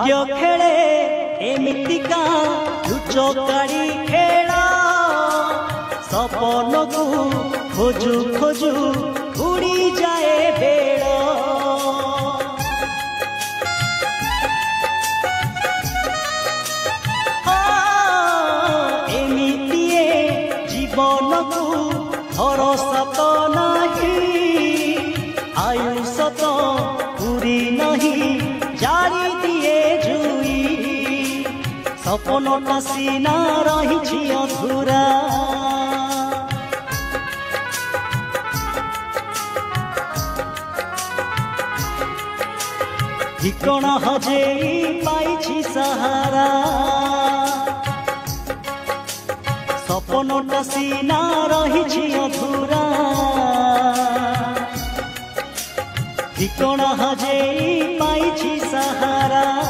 ଭାଗ୍ୟ ଖେଳେ ଏମିତିକା ଲୁଚକାଳି ଖେଳ ସପନକୁ ଖୋଜୁ ଖୋଜୁ ଉଡ଼ିଯାଏ ବେଳ ଏମିତିଏ ଜୀବନକୁ ଭରସା ତ ନାହିଁ ଆୟୁଷ ତ ପୁରୀ ନାହିଁ সপনটা সিনা রহিছি অধুরা ঠিকনা হজে পাইছি সাহারা সপনটা সিনা রহিছি অধুরা ঠিকনা হজে পাইছি সাহারা